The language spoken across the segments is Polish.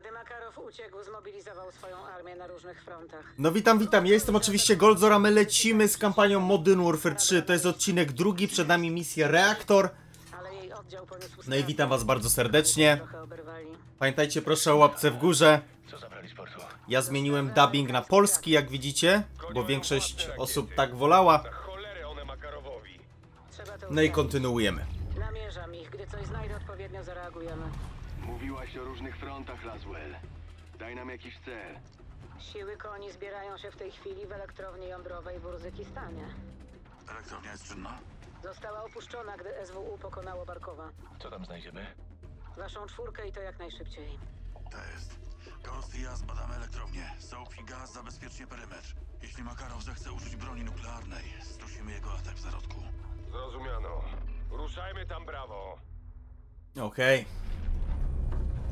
Gdy Makarow uciekł, zmobilizował swoją armię na różnych frontach. No witam, witam. Ja jestem oczywiście Goldzor, a my lecimy z kampanią Modern Warfare 3. To jest odcinek drugi, przed nami misja Reaktor. No i witam was bardzo serdecznie. Pamiętajcie proszę o łapce w górze. Ja zmieniłem dubbing na polski, jak widzicie, bo większość osób tak wolała. No i kontynuujemy. Namierzam ich. Gdy coś znajdę, odpowiednio zareagujemy. Mówiłaś o różnych frontach, Laswell. Daj nam jakiś cel. Siły koni zbierają się w tej chwili w elektrowni jądrowej w Urzykistanie. Elektrownia jest czynna? Została opuszczona, gdy SWU pokonało Barkowa. Co tam znajdziemy? Waszą czwórkę i to jak najszybciej. To jest. Ghost i ja zbadamy elektrownię. Soap i gaz zabezpiecznie perymetr. Jeśli Makarow zechce użyć broni nuklearnej, strusimy jego atak w zarodku. Zrozumiano. Ruszajmy tam, brawo. Okej.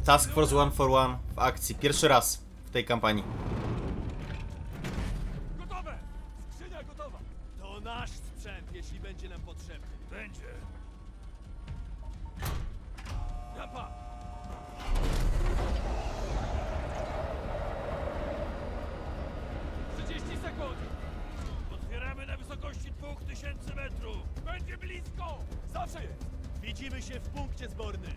Task Force One for One w akcji. Pierwszy raz w tej kampanii. Gotowe! Skrzynia gotowa! To nasz sprzęt, jeśli będzie nam potrzebny. Będzie. Japa! Sekund! Otwieramy na wysokości 2000 metrów! Będzie blisko! Zawsze jest! Widzimy się w punkcie zbornym.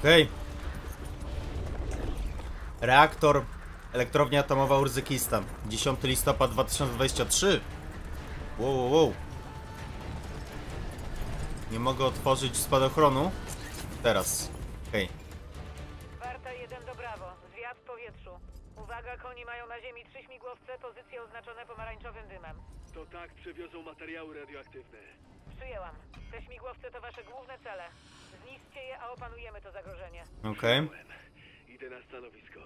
Okej. Reaktor. Elektrownia atomowa Urzykistan. 10 listopad 2023. Wow, wow, wow. Nie mogę otworzyć spadochronu. Teraz. Okej. Warta 1 do Brawo. Zwiat w powietrzu. Uwaga, koni mają na ziemi trzy śmigłowce, pozycje oznaczone pomarańczowym dymem. To tak przewiozą materiały radioaktywne. Przyjęłam. Te śmigłowce to wasze główne cele. Zniszczcie je, a opanujemy to zagrożenie. Okej. Idę na stanowisko.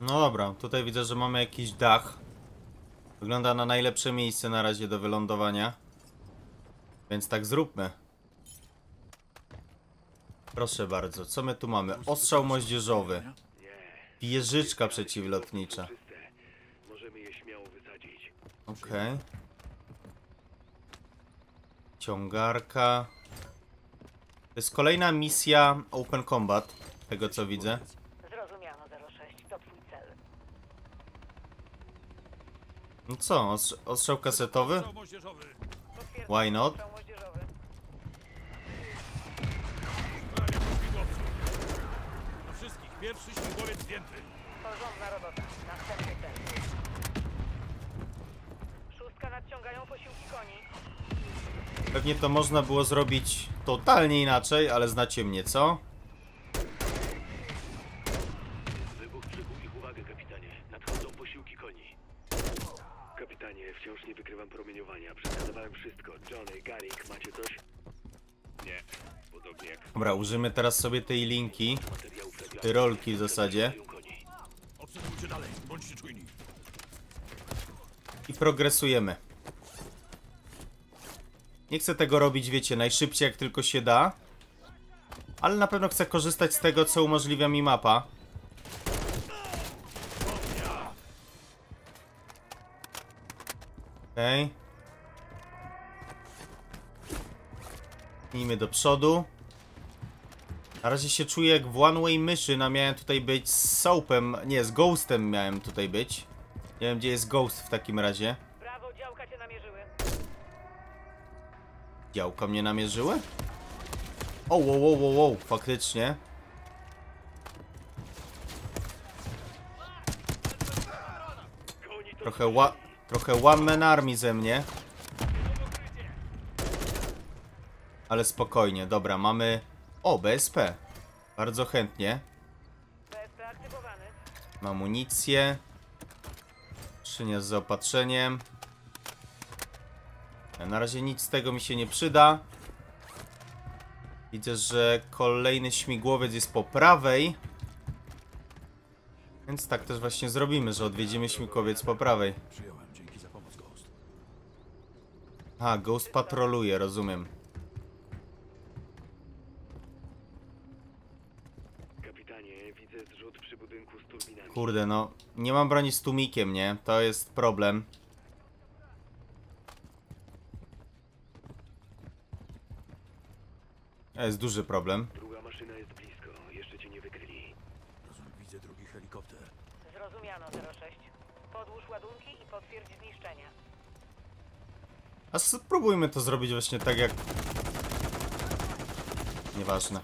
No dobra, tutaj widzę, że mamy jakiś dach. Wygląda na najlepsze miejsce na razie do wylądowania. Więc tak zróbmy. Proszę bardzo, co my tu mamy? Ostrzał moździerzowy. Wieżyczka przeciwlotnicza. Czyste. Możemy je śmiało wysadzić. Okej. Ciągarka. To jest kolejna misja Open Combat, tego co widzę. Zrozumiano 06. To twój cel. No co, ostrz ostrzał kasetowy? Why not? Pierwszy śmigłowiec zdjęty. Porządna robota. Następny cel. Szóstka nadciągają posiłki koni. Pewnie to można było zrobić totalnie inaczej, ale znacie mnie, co? Wybuch przykuł ich uwagę, kapitanie. Nadchodzą posiłki koni. Kapitanie, wciąż nie wykrywam promieniowania. Przeskazywałem wszystko. Johnny, Garik, macie coś? Nie. Podobnie jak Dobra, użymy teraz sobie tej linki, tej rolki w zasadzie koni. Obserwujcie dalej. Bądźcie czujni. i progresujemy. Nie chcę tego robić, wiecie, najszybciej jak tylko się da, ale na pewno chcę korzystać z tego, co umożliwia mi mapa. Okej. Okay. Pchnijmy do przodu. Na razie się czuję jak w One Way Mission, a miałem tutaj być z Soapem, nie, z Ghostem miałem tutaj być. Nie wiem, gdzie jest Ghost w takim razie. Brawo, działka cię namierzyły. Działka mnie namierzyły? O, wow, wow, wow, wow, faktycznie. Trochę ła... Trochę one man army ze mnie. Ale spokojnie, dobra, mamy... O, BSP. Bardzo chętnie. Mam amunicję. Skrzynia z zaopatrzeniem. Na razie nic z tego mi się nie przyda. Widzę, że kolejny śmigłowiec jest po prawej. Więc tak też właśnie zrobimy, że odwiedzimy śmigłowiec po prawej. Przyjąłem. Dzięki za pomoc, Ghost. A, Ghost patroluje, rozumiem. kapitanie. Widzę zrzut przy budynku z turbinami. Kurde, no. Nie mam broni z tłumikiem, nie? To jest problem. To jest duży problem. Druga maszyna jest blisko. Jeszcze cię nie wykryli. Widzę drugi helikopter. Zrozumiano 06. Podłóż ładunki i potwierdź zniszczenia. A spróbujmy to zrobić właśnie tak jak... Nieważne.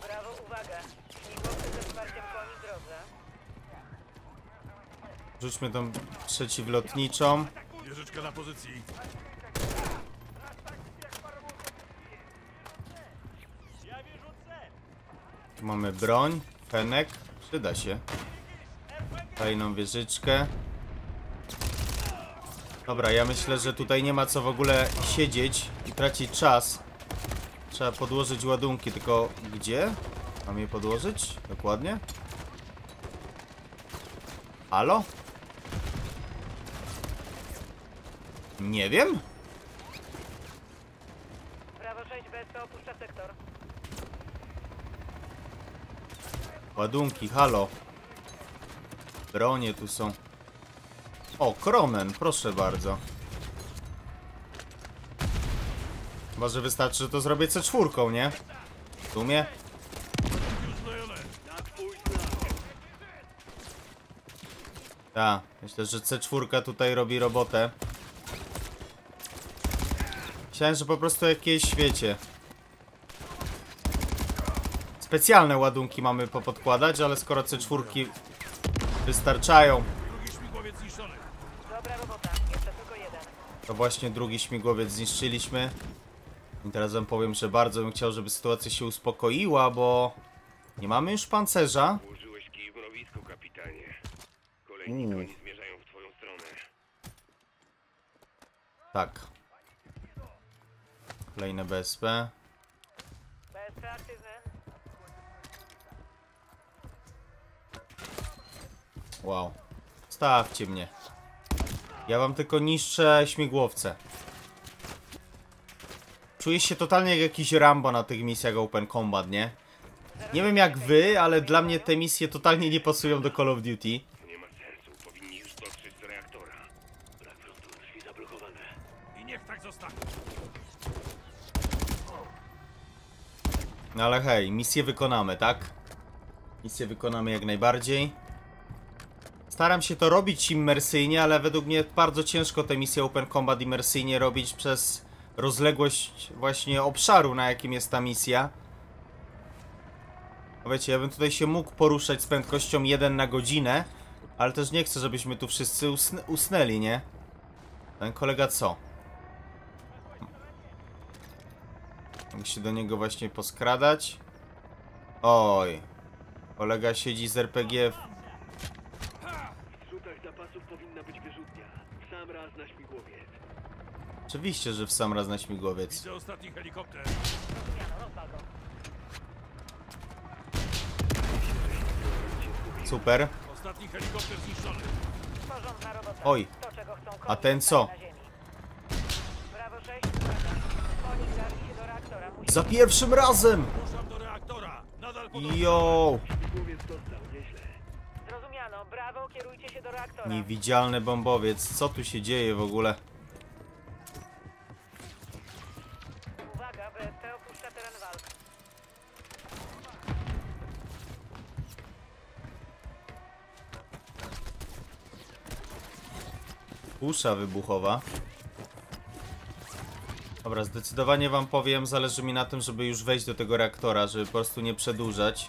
Brawo, uwaga. Śmigłowce ze wsparciem koni w drodze. Rzućmy tą przeciwlotniczą. Wieżyczka na pozycji. Tu mamy broń, fenek. Przyda się. Kolejną wieżyczkę. Dobra, ja myślę, że tutaj nie ma co w ogóle siedzieć i tracić czas. Trzeba podłożyć ładunki, tylko gdzie? Mam je podłożyć? Dokładnie? Halo? Nie wiem. Brawo 6 BSP opuszcza sektor. Ładunki, halo. Bronie tu są. O, Kronen, proszę bardzo. Chyba, że wystarczy, że to zrobię C4, nie? W sumie? Tak, myślę, że C4 tutaj robi robotę. Myślałem, że po prostu jakieś, wiecie... Specjalne ładunki mamy popodkładać, ale skoro C4 wystarczają, to właśnie drugi śmigłowiec zniszczyliśmy. I teraz wam powiem, że bardzo bym chciał, żeby sytuacja się uspokoiła, bo nie mamy już pancerza. Użyłeś kij w mrowisku, kapitanie. Kolejni Mm. koni zmierzają w twoją stronę. Tak. Kolejne BSP. BSP Wow. Stawcie mnie. Ja wam tylko niszczę śmigłowce. Czuję się totalnie jak jakiś Rambo na tych misjach Open Combat, nie? Nie wiem jak wy, ale dla mnie te misje totalnie nie pasują do Call of Duty. Nie ma sensu. Powinni już dotrzeć do reaktora. Brak prądu. Drzwi zablokowane. I niech tak zostanie. No ale hej, misję wykonamy, tak? Misję wykonamy jak najbardziej. Staram się to robić immersyjnie, ale według mnie bardzo ciężko te misje Open Combat immersyjnie robić przez rozległość właśnie obszaru, na jakim jest ta misja. No Wiecie, ja bym tutaj się mógł poruszać z prędkością 1 na godzinę, ale też nie chcę, żebyśmy tu wszyscy usn usnęli, nie? Ten kolega co? Mogę się do niego właśnie poskradać. Oj. Kolega siedzi z RPG. w- W zrzutach zapasów powinna być wyrzutnia. W sam raz na śmigłowiec. Oczywiście, że w sam raz na śmigłowiec. Widzę ostatni helikopter. Super. Ostatni helikopter zniszczony. Porządna robota. Oj. To, czego chcą A ten co? zostanie na ziemi. Brawo 6. uwaga. Koni zdarli się do reaktora. Musi... Za pierwszym razem! Ruszam do reaktora. Nadal pod Yo! Śmigłowiec dostał. Nieźle. Brawo, kierujcie się do reaktora. Niewidzialny bombowiec. Co tu się dzieje w ogóle? Uwaga, BSP opuszcza teren walk. Pusza wybuchowa. Dobra, zdecydowanie wam powiem, zależy mi na tym, żeby już wejść do tego reaktora, żeby po prostu nie przedłużać.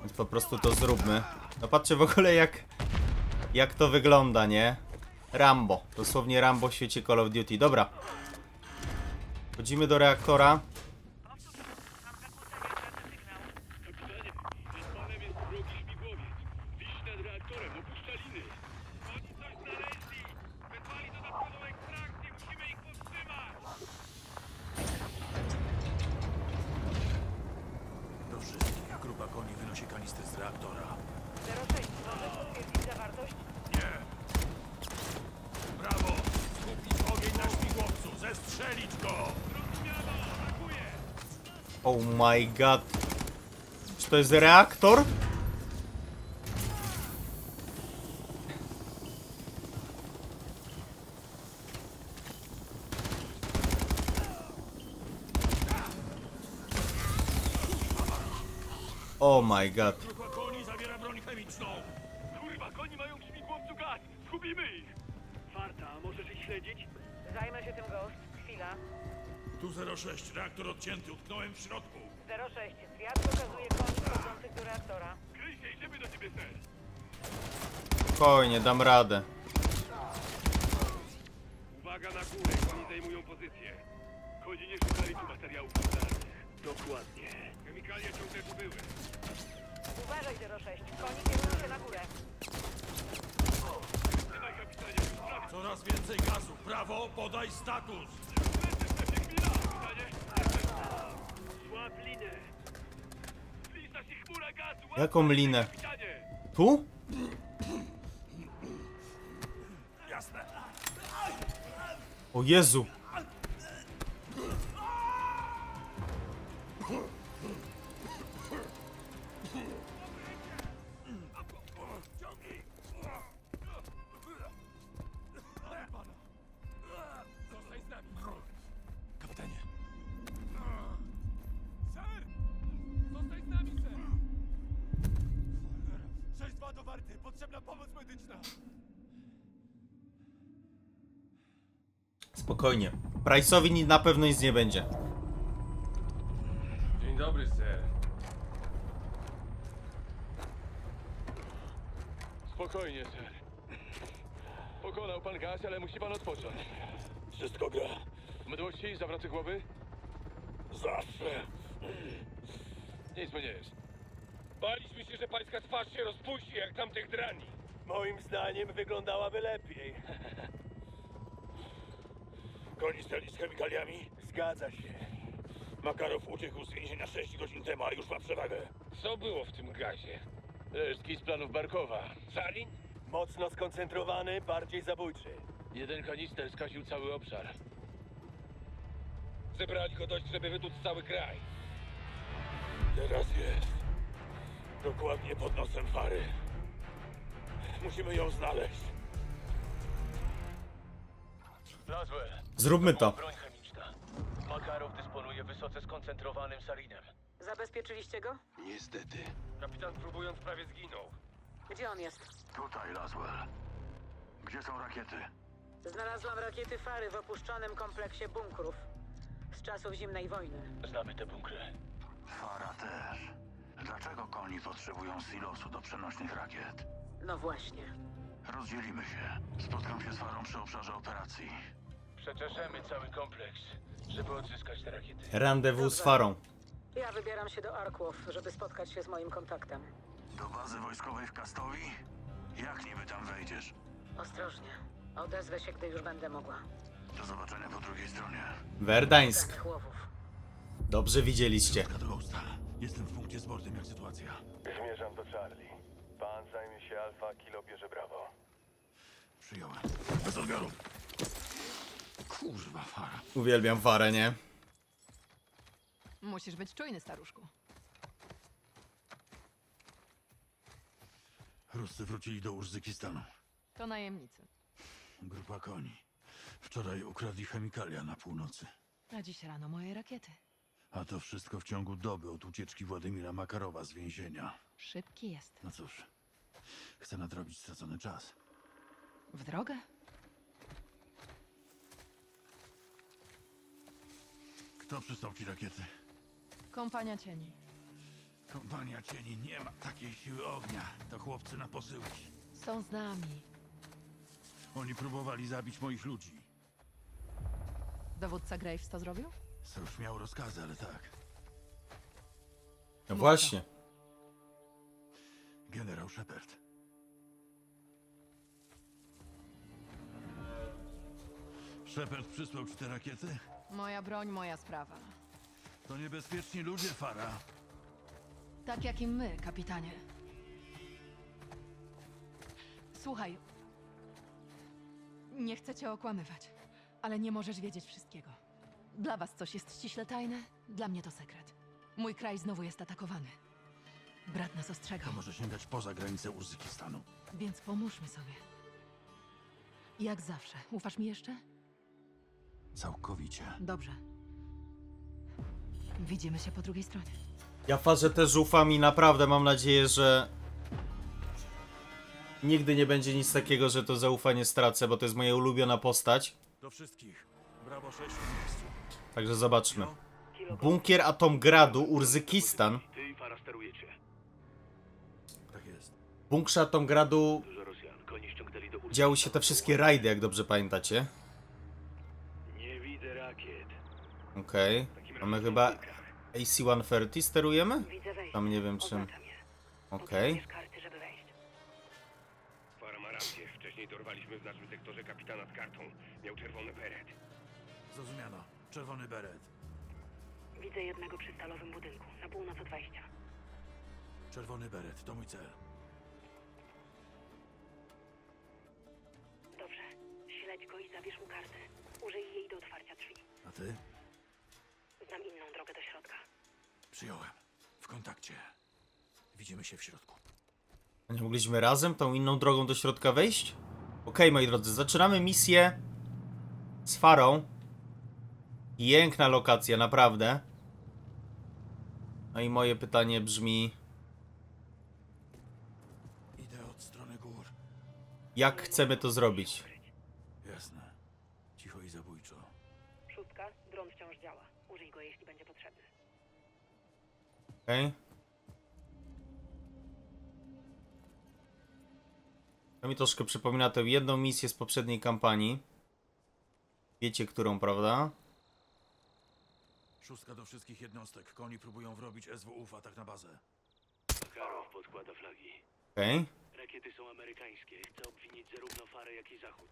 Więc po prostu to zróbmy. No patrzcie w ogóle jak, jak to wygląda, nie? Rambo. Dosłownie Rambo w świecie Call of Duty. Dobra. Wchodzimy do reaktora. Panem jest wrogi śmigłowiec. Wisi nad reaktorem. Opuszcza liny. Oni coś znaleźli. Wezwali dodatkową ekstrakcję. Musimy ich powstrzymać. Do wszystkich. Grupa koni wynosi kanistry z reaktora. 06. Możesz potwierdzić zawartość? Nie. Brawo! Skupić ogień na śmigłowcu. Zestrzelić go! Zrozumiano. Atakuję! Oh my god. Czy to jest reaktor? Oh my god. Grupa koni zawiera broń chemiczną. Kurwa, koni mają w śmigłowcu gaz! Zgubimy ich! Warta, możesz ich śledzić? Zajmę się tym Ghost. Chwila. Tu 06, reaktor odcięty, utknąłem w środku. 06. Zwiat pokazuje koni wchodzących do reaktora. Kryj się, idziemy do ciebie, ser! Spokojnie, dam radę. Uwaga na górę, koni zajmują pozycję. Koni nie szukali tu materiałów nuklearnych. Dokładnie. Chemikalia ciągle tu były. Uważaj 06. Koni kierują się na górę. Trzymaj, kapitanie, sprawy. Coraz więcej gazu. Prawo, podaj status. Chwila, kapitanie! Jaką linę? Tu? Jasne. O Jezu. Pomoc medyczna. Spokojnie. Price'owi na pewno nic nie będzie. Dzień dobry, ser. Spokojnie, ser. Pokonał pan gaz, ale musi pan odpocząć. Wszystko gra. Mdłości, zawroty głowy? Zawsze. Nic mu nie jest. Baliśmy się, że pańska twarz się rozpuści jak tamtych drani. Moim zdaniem wyglądałaby lepiej. Koni stali z chemikaliami? Zgadza się. Makarow uciekł z więzienia 6 godzin temu, a już ma przewagę. Co było w tym gazie? Resztki z planów Barkowa. Salin? Mocno skoncentrowany, bardziej zabójczy. Jeden kanister skaził cały obszar. Zebrali go dość, żeby wytuc cały kraj. Teraz jest. Dokładnie pod nosem Fary. Musimy ją znaleźć. Laswell. Zróbmy to. Broń chemiczna. Makarow dysponuje wysoce skoncentrowanym salinem. Zabezpieczyliście go? Niestety. Kapitan próbując prawie zginął. Gdzie on jest? Tutaj, Laswell. Gdzie są rakiety? Znalazłam rakiety Fary w opuszczonym kompleksie bunkrów. Z czasów zimnej wojny. Znamy te bunkry. Fara też. Dlaczego koni potrzebują silosu do przenośnych rakiet? No właśnie. Rozdzielimy się. Spotkam się z Farą przy obszarze operacji. Przeczeszemy cały kompleks, żeby odzyskać te rakiety. Rendezvous z Farą. Ja wybieram się do Arkłow, żeby spotkać się z moim kontaktem. Do bazy wojskowej w Kastowi? Jak niby tam wejdziesz? Ostrożnie. Odezwę się, gdy już będę mogła. Do zobaczenia po drugiej stronie. Werdańsk. Łowów. Dobrze widzieliście. Jestem w punkcie z bordem, jak sytuacja. Zmierzam do Charlie. Pan zajmie się Alfa, Kilo bierze Brawo. Przyjąłem. Bez odbioru. Kurwa, Fara. Uwielbiam Farę, nie? Musisz być czujny, staruszku. Ruscy wrócili do Urzykistanu. To najemnicy. Grupa koni. Wczoraj ukradli chemikalia na północy. A dziś rano moje rakiety. A to wszystko w ciągu doby od ucieczki Władimira Makarowa z więzienia. Szybki jest. No cóż, chcę nadrobić stracony czas. W drogę? Kto przystał ci rakiety? Kompania cieni. Kompania cieni nie ma takiej siły ognia. To chłopcy na posyłki. Są z nami. Oni próbowali zabić moich ludzi. Dowódca Graves to zrobił? Sojusz miał rozkazy, ale tak. No właśnie. Generał Shepard. Shepard przysłał ci te rakiety? Moja broń, moja sprawa. To niebezpieczni ludzie, Fara. Tak jak i my, kapitanie. Słuchaj. Nie chcę cię okłamywać, ale nie możesz wiedzieć wszystkiego. Dla was coś jest ściśle tajne, dla mnie to sekret. Mój kraj znowu jest atakowany. Brat nas ostrzegał, To może sięgać poza granice Urzykistanu. więc pomóżmy sobie. Jak zawsze. Ufasz mi jeszcze? Całkowicie. Dobrze. Widzimy się po drugiej stronie. Ja Farze też ufam i naprawdę mam nadzieję, że nigdy nie będzie nic takiego, że to zaufanie stracę, bo to jest moja ulubiona postać. Do wszystkich. Brawo 6 w miejscu. Także zobaczmy. Bunkier Atomgradu, Urzykistan. Ty i Fara sterujecie. Tak jest. W bunkrze Urzykistanu. działy się te wszystkie rajdy, jak dobrze pamiętacie. Nie widzę rakiet. Okej. Mamy chyba AC-130 sterujemy? Tam nie wiem czym. Okej. Rację. Wcześniej dorwaliśmy w naszym sektorze kapitana z kartą. Miał czerwony beret. Zrozumiano. Czerwony beret. Widzę jednego przy stalowym budynku, na północ od wejścia. Czerwony beret. To mój cel. Śledź go i zabierz mu kartę. Użyj jej do otwarcia drzwi. A ty? Znam inną drogę do środka. Przyjąłem. W kontakcie. Widzimy się w środku. Nie mogliśmy razem tą inną drogą do środka wejść? Okej, moi drodzy, zaczynamy misję z Farą. Piękna lokacja, naprawdę. No i moje pytanie brzmi, Idę od strony gór. jak chcemy to zrobić? Jasne. Cicho i zabójczo. Szóstka, dron wciąż działa. Użyj go, jeśli będzie potrzebny. Okej. To mi troszkę przypomina tę jedną misję z poprzedniej kampanii. Wiecie, którą, prawda? Szóstka do wszystkich jednostek. Koni próbują wrobić SWU w atak na bazę. Makarow podkłada flagi. Okej. Rakiety są amerykańskie. Chcę obwinić zarówno Farę, jak i Zachód.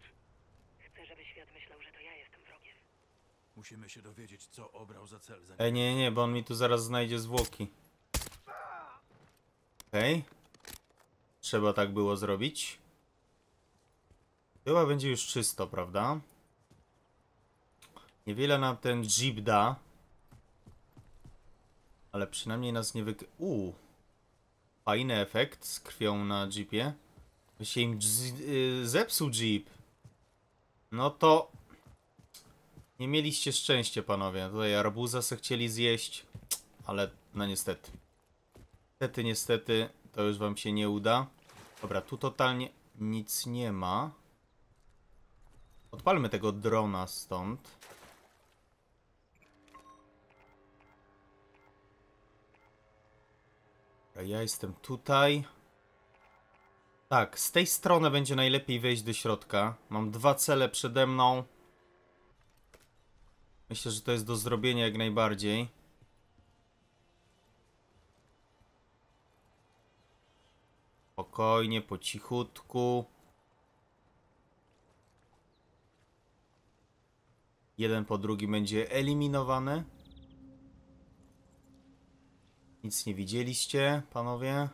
Chcę, żeby świat myślał, że to ja jestem wrogiem. Musimy się dowiedzieć, co obrał za cel. Zanim... E, nie, nie, bo on mi tu zaraz znajdzie zwłoki. Okej. Trzeba tak było zrobić. Chyba będzie już czysto, prawda? Niewiele nam ten jeep da. Ale przynajmniej nas nie wyk... Uuu. Fajny efekt z krwią na jeepie. By się im y, zepsuł jeep. No to... Nie mieliście szczęście, panowie. Tutaj arbuza se chcieli zjeść, ale no niestety. Niestety, niestety, to już wam się nie uda. Dobra, tu totalnie nic nie ma. Odpalmy tego drona stąd. Ja jestem tutaj. Tak, z tej strony będzie najlepiej wejść do środka. Mam dwa cele przede mną. Myślę, że to jest do zrobienia jak najbardziej. Spokojnie, po cichutku. Jeden po drugim będzie eliminowany. Nic nie widzieliście, panowie.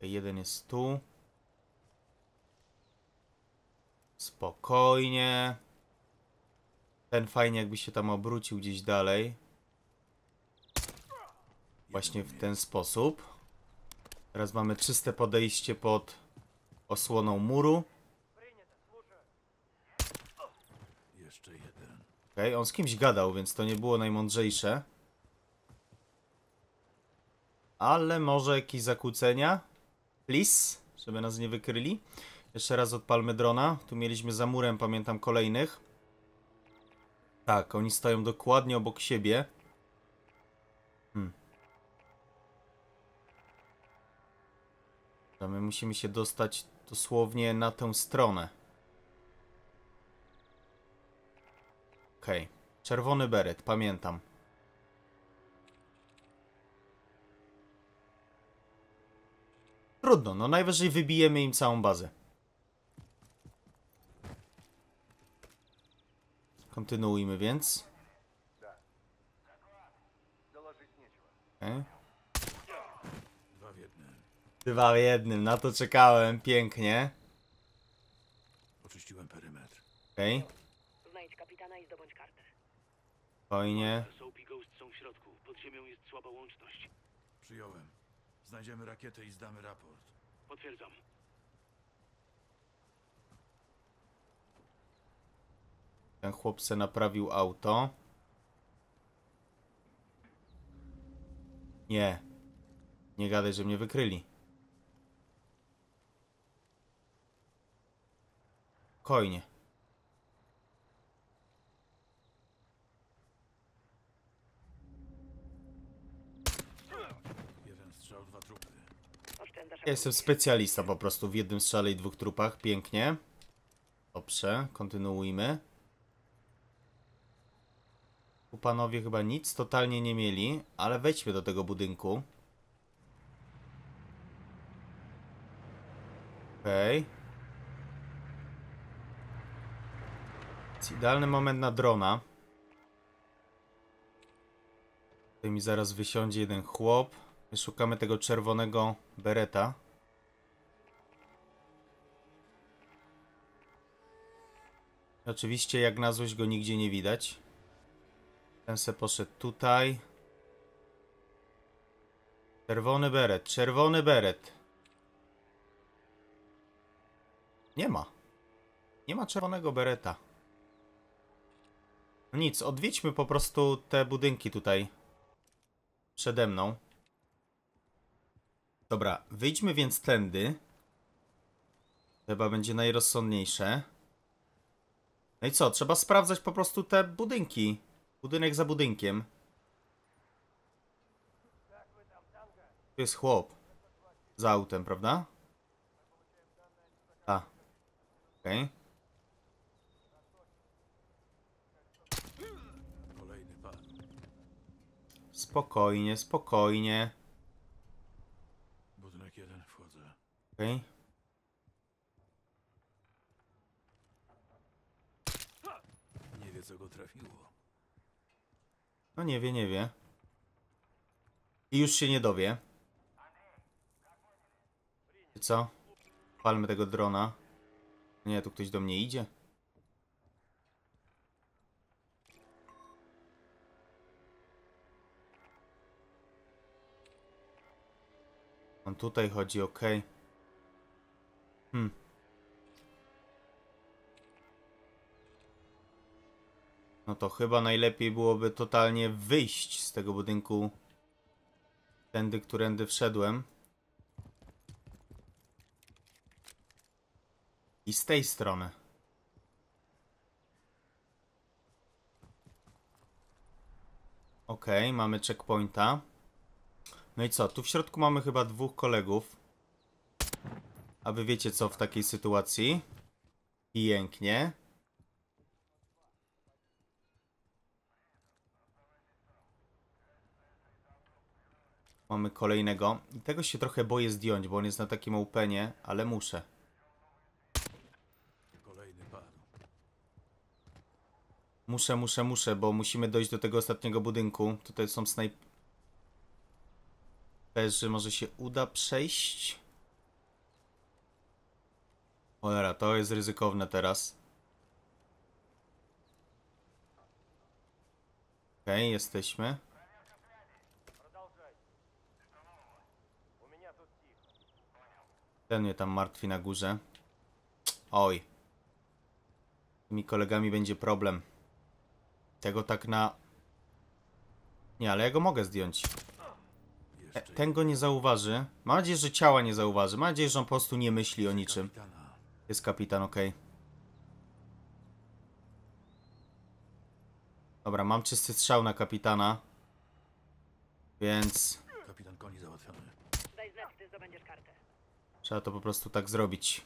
Jeden jest tu. Spokojnie. Ten fajnie jakby się tam obrócił gdzieś dalej. Właśnie w ten sposób. Teraz mamy czyste podejście pod osłoną muru. Jeszcze jeden. Okej, on z kimś gadał, więc to nie było najmądrzejsze. Ale może jakieś zakłócenia? Please, żeby nas nie wykryli. Jeszcze raz odpalmy drona. Tu mieliśmy za murem, pamiętam, kolejnych. Tak, oni stoją dokładnie obok siebie. Hmm. To my musimy się dostać dosłownie na tę stronę. Okej. Czerwony beret, pamiętam. Trudno, no najwyżej wybijemy im całą bazę. Kontynuujmy więc. Dwa w jednym. Dwa w jednym, na to czekałem, pięknie. Oczyściłem perymetr. Okej. Znajdź Znajdź kapitana i zdobądź kartę. Spokojnie. Soap i Ghost są w środku. Pod ziemią jest słaba łączność. Przyjąłem. Znajdziemy rakietę i zdamy raport. Potwierdzam. Ten chłop se naprawił auto. Nie. Nie gadaj, że mnie wykryli. Spokojnie. Ja jestem specjalista po prostu w jednym strzale i dwóch trupach. Pięknie. Dobrze, kontynuujmy. Tu panowie chyba nic totalnie nie mieli, ale wejdźmy do tego budynku. Okej. Jest idealny moment na drona. Tutaj mi zaraz wysiądzie jeden chłop. My szukamy tego czerwonego bereta. Oczywiście jak na złość go nigdzie nie widać. Ten se poszedł tutaj. Czerwony beret, czerwony beret. Nie ma. Nie ma czerwonego bereta. No nic, odwiedźmy po prostu te budynki tutaj. Przede mną. Dobra, wyjdźmy więc tędy. Chyba będzie najrozsądniejsze. No i co? Trzeba sprawdzać po prostu te budynki. Budynek za budynkiem. Tu jest chłop. Za autem, prawda? A. Okej. Padł. Spokojnie, spokojnie. Budynek jeden, wchodzę. Okej. Nie wie, co go trafiło. No nie wie, nie wie. I już się nie dowie. Czy co? Palmy tego drona. Nie, tu ktoś do mnie idzie. On tutaj chodzi, ok. Hmm. No to chyba najlepiej byłoby totalnie wyjść z tego budynku. Tędy, którędy wszedłem. I z tej strony. Okej, mamy checkpointa. No i co? Tu w środku mamy chyba dwóch kolegów. A wy wiecie co w takiej sytuacji? Pięknie. Mamy kolejnego. I tego się trochę boję zdjąć, bo on jest na takim openie, ale muszę. Muszę, muszę, muszę, bo musimy dojść do tego ostatniego budynku. Tutaj są snajp... Też, że może się uda przejść. Cholera, to jest ryzykowne teraz. Okej, jesteśmy. Ten mnie tam martwi na górze. Oj. Z tymi kolegami będzie problem. Tego tak na... Nie, ale ja go mogę zdjąć. E, ten go nie zauważy. Mam nadzieję, że ciała nie zauważy. Mam nadzieję, że on po prostu nie myśli o niczym. Jest kapitan, okej. Dobra, mam czysty strzał na kapitana. Więc Kapitan koni załatwiony. Daj znać, gdy zdobędziesz kartę. Trzeba to po prostu tak zrobić.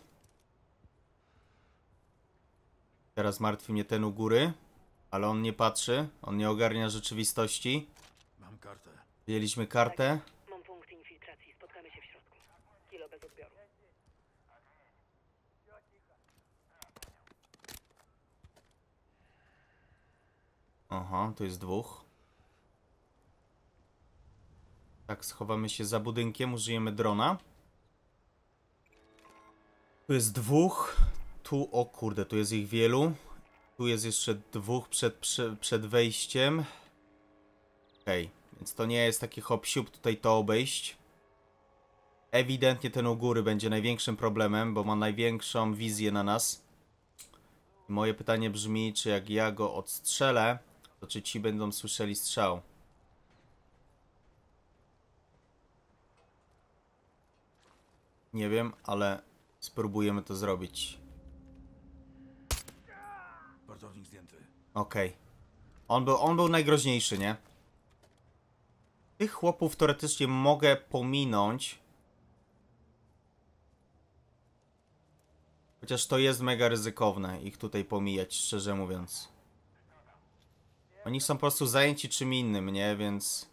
Teraz martwi mnie ten u góry. Ale on nie patrzy. On nie ogarnia rzeczywistości. Mam kartę. Wzięliśmy kartę. Mam punkt infiltracji. Spotkamy się w środku. Kilo bez odbioru. Aha, to jest dwóch. Tak, schowamy się za budynkiem, użyjemy drona. Tu jest dwóch. Tu, o kurde, tu jest ich wielu. Tu jest jeszcze dwóch przed, przed, przed wejściem. Okej, więc to nie jest taki hop tutaj to obejść. Ewidentnie ten u góry będzie największym problemem, bo ma największą wizję na nas. Moje pytanie brzmi, czy jak ja go odstrzelę, to czy ci będą słyszeli strzał? Nie wiem, ale spróbujemy to zrobić. Wartownik zdjęty. Okej. On, był, on był najgroźniejszy, nie? Tych chłopów teoretycznie mogę pominąć. Chociaż to jest mega ryzykowne ich tutaj pomijać, szczerze mówiąc. Oni są po prostu zajęci czym innym, nie? Więc...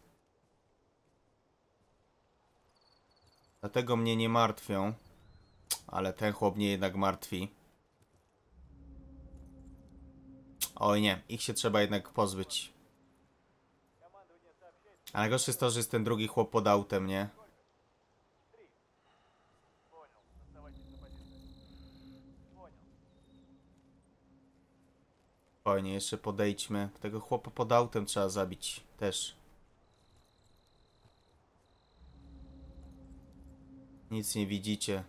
Dlatego mnie nie martwią. Ale ten chłop mnie jednak martwi. Oj nie, ich się trzeba jednak pozbyć. A najgorsze jest to, że jest ten drugi chłop pod autem, nie? Spokojnie, jeszcze podejdźmy. Tego chłopa pod autem trzeba zabić też. Nic nie widzicie.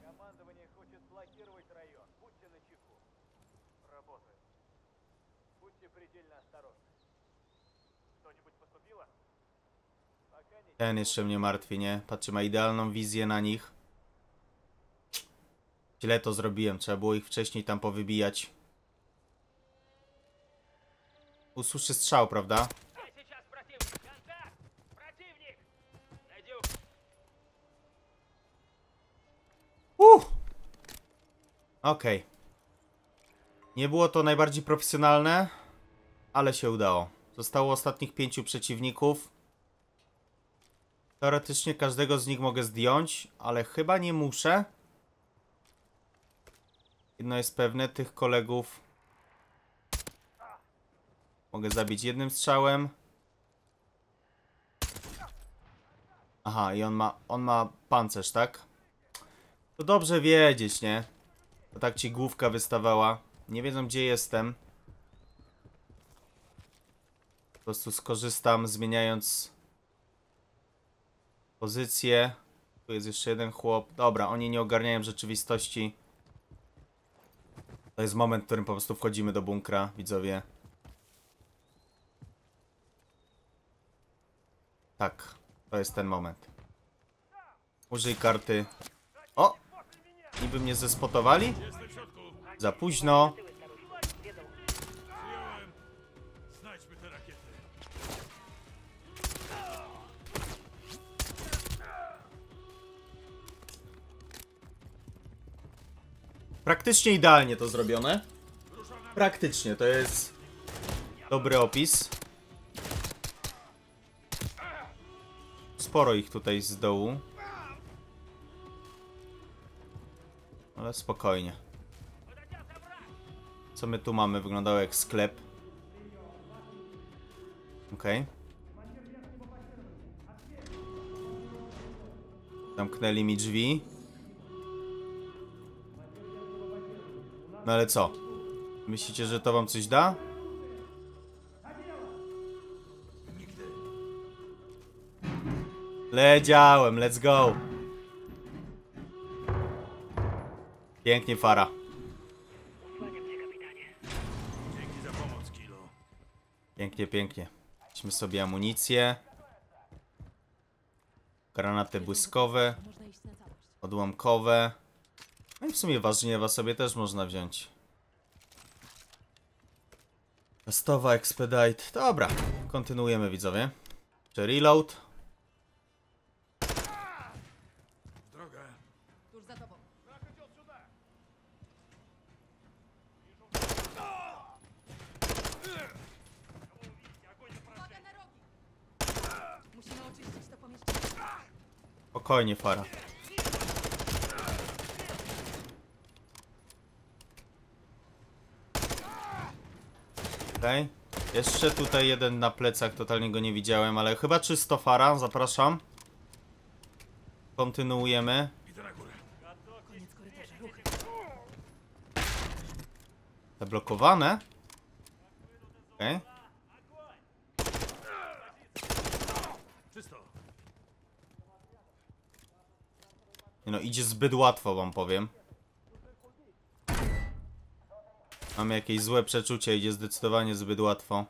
Ten jeszcze mnie martwi, nie? Patrzy, ma idealną wizję na nich. Źle to zrobiłem, trzeba było ich wcześniej tam powybijać. Usłyszy strzał, prawda? Uff! Okej. Okay. Nie było to najbardziej profesjonalne, ale się udało. Zostało ostatnich pięciu przeciwników. Teoretycznie każdego z nich mogę zdjąć, ale chyba nie muszę. Jedno jest pewne, tych kolegów mogę zabić jednym strzałem. Aha, i on ma, on ma pancerz, tak? To dobrze wiedzieć, nie? To tak ci główka wystawała. Nie wiedzą, gdzie jestem. Po prostu skorzystam, zmieniając pozycję. Tu jest jeszcze jeden chłop. Dobra, oni nie ogarniają rzeczywistości. To jest moment, w którym po prostu wchodzimy do bunkra, widzowie. Tak, to jest ten moment. Użyj karty. O! Niby mnie zespotowali? Za późno. Praktycznie idealnie to zrobione. Praktycznie, to jest dobry opis. Sporo ich tutaj z dołu. Ale spokojnie. Co my tu mamy? Wyglądało jak sklep. Okej. Zamknęli mi drzwi. No ale co? Myślicie, że to wam coś da? Leciałem, let's go. Pięknie, Fara. Pięknie, pięknie. Weźmy sobie amunicję. Granaty błyskowe, odłamkowe. No i w sumie warzyniewa sobie też można wziąć. Testowa Expedite. Dobra, kontynuujemy widzowie. Czy reload? Drogę. Tuż za tobą. Musimy oczyścić to pomieszczenie. Spokojnie, Fara. Okej. Jeszcze tutaj jeden na plecach, totalnie go nie widziałem, ale chyba czysto Fara, zapraszam. Kontynuujemy. Zablokowane? Okej. Nie No idzie zbyt łatwo wam powiem. Mam jakieś złe przeczucie, idzie zdecydowanie zbyt łatwo.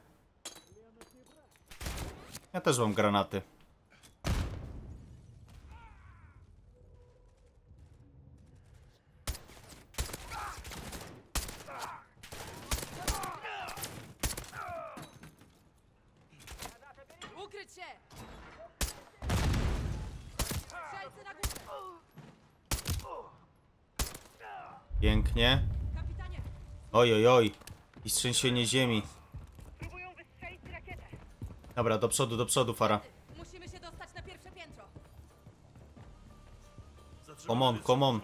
Ja też mam granaty. Pięknie. Oj, oj, oj. I trzęsienie ziemi. Próbują wystrzelić rakietę. Dobra, do przodu, do przodu, Fara. Musimy się dostać na pierwsze piętro. Come on, come on.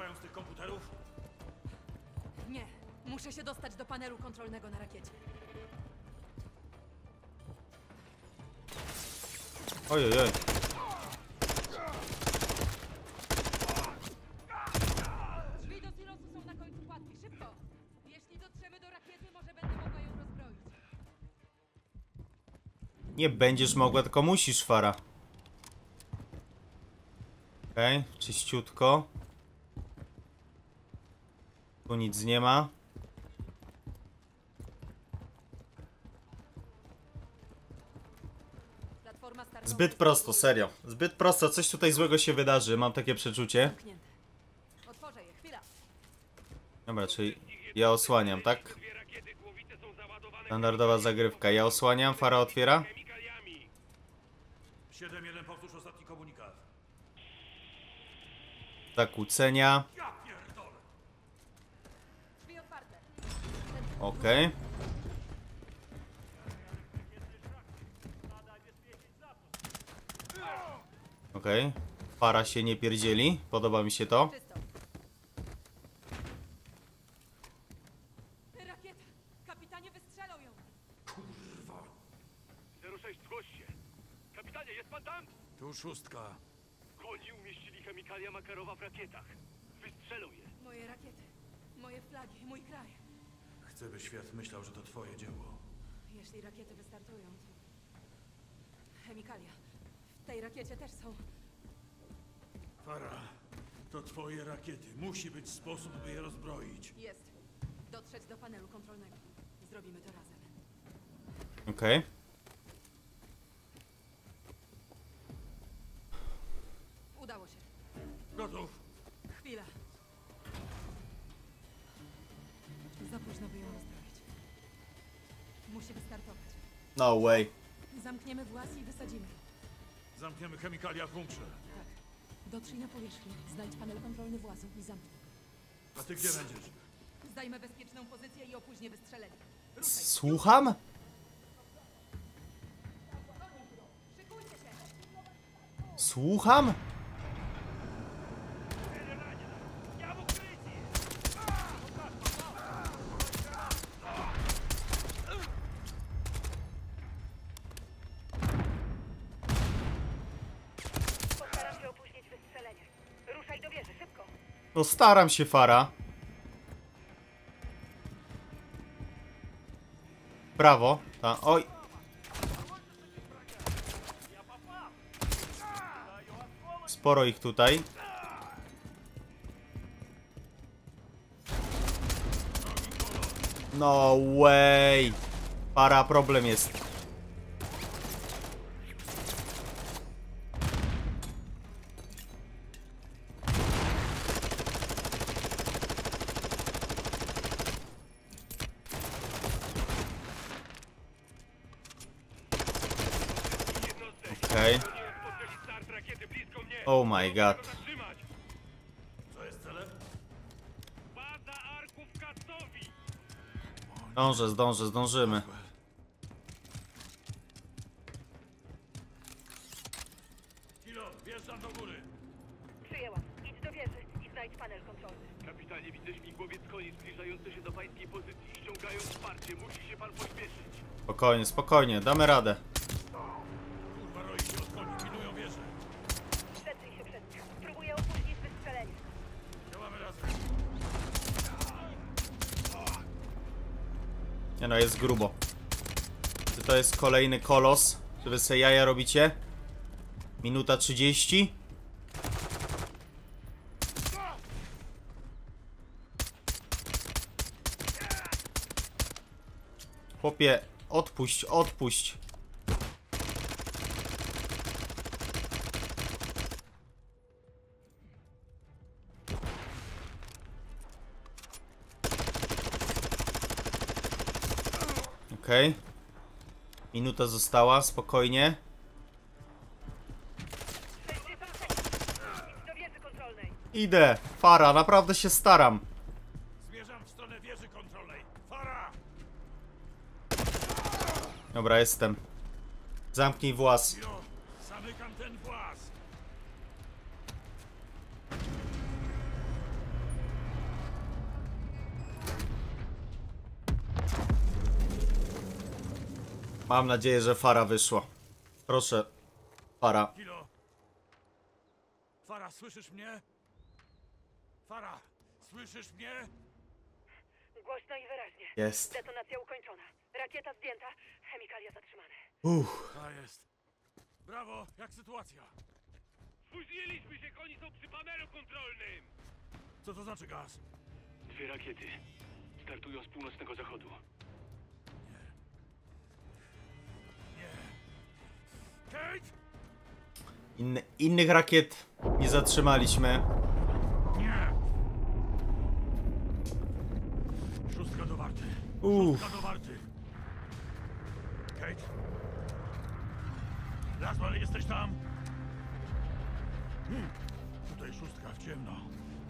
Nie, muszę się dostać do panelu kontrolnego na rakiecie. Oj, oj, oj. Nie będziesz mogła, tylko musisz, Fara. Okej, czyściutko. Tu nic nie ma. Zbyt prosto, serio. Zbyt prosto, coś tutaj złego się wydarzy, mam takie przeczucie. Dobra, czyli ja osłaniam, tak? Standardowa zagrywka. Ja osłaniam, Fara otwiera. Chemikaliami. 7-1, powtórz ostatni komunikat. Zakłócenia. Ja pierdolę. Drzwi otwarte. Okej. Okej. Para się nie pierdzieli. Podoba mi się to. Rakieta! Kapitanie wystrzelą ją! 06, zgłoś się. Kapitanie, jest pan tam? Tu szóstka. Koni umieścili chemikalia Makarowa w rakietach. Wystrzelą je. Moje rakiety, moje flagi, mój kraj. Chcę, by świat myślał, że to twoje dzieło. Jeśli rakiety wystartują, to... Chemikalia. W tej rakiecie też są. Fara, to twoje rakiety. Musi być sposób, by je rozbroić. Jest. Dotrzeć do panelu kontrolnego. Zrobimy to razem. Okej. Udało się. Gotów. Chwila. Za późno by ją rozbroić. Musi wystartować. No way. Zamkniemy włas i wysadzimy. Zamkniemy chemikalia w bunkrze. Tak. Dotrzyj na powierzchnię, znajdź panel kontrolny włazu i zamknij. A ty gdzie będziesz? Zajmę bezpieczną pozycję i opóźnię wystrzelenie. Ruszaj. Słucham? Słucham? Postaram się opóźnić wystrzelenie. Ruszaj do wieży, szybko. No staram się, Fara. Prawo. Ta, oj. Sporo ich tutaj. No way. Para problem jest. Okej. Rozpoczęli start rakiety blisko mnie. Oh my god. Co jest celem? Baza Arków Katowi. Zdążę, zdążę, zdążymy. Kilo, wjeżdżam do góry. Przyjęłam. Idź do wieży i znajdź panel kontrolny. Kapitanie, widzę śmigłowiec koni zbliżający się do pańskiej pozycji. Ściągają wsparcie. Musi się pan pośpieszyć. Spokojnie, spokojnie, damy radę. Kurwa, roi się od koni, pilnują wieżę. Przetrzyj się przed nich. Spróbuję opóźnić wystrzelenie. Działamy razem. Nie no, jest grubo. Czy to jest kolejny kolos, że wy sobie jaja robicie? Minuta 30. Chłopie, odpuść, odpuść. Okej. Minuta została, spokojnie. Idę, Fara, naprawdę się staram. Zmierzam w stronę wieży kontrolnej. Fara! Dobra, jestem. Zamknij włas. Mam nadzieję, że Fara wyszła. Proszę, Fara. Kilo. Fara, słyszysz mnie? Fara, słyszysz mnie? Głośno i wyraźnie. Jest. Detonacja ukończona. Rakieta zdjęta. Chemikalia zatrzymane. Uff. Ta jest. Brawo, jak sytuacja? Spóźniliśmy się, koni są przy panelu kontrolnym! Co to znaczy gaz? Dwie rakiety. Startują z północnego zachodu. Inny, innych rakiet nie zatrzymaliśmy. Nie! Szóstka do warty. Uff. Szóstka do warty. Kate? Laswell, jesteś tam? Hmm. Tutaj szóstka w ciemno.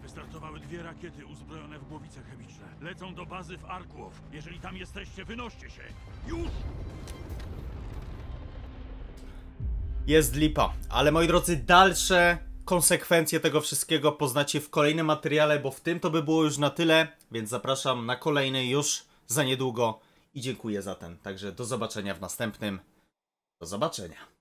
Wystartowały dwie rakiety uzbrojone w głowice chemiczne. Lecą do bazy w Arkłow. Jeżeli tam jesteście, wynoście się. Już! Jest lipa. Ale moi drodzy, dalsze konsekwencje tego wszystkiego poznacie w kolejnym materiale, bo w tym to by było już na tyle, więc zapraszam na kolejny już za niedługo i dziękuję za ten. Także do zobaczenia w następnym. Do zobaczenia.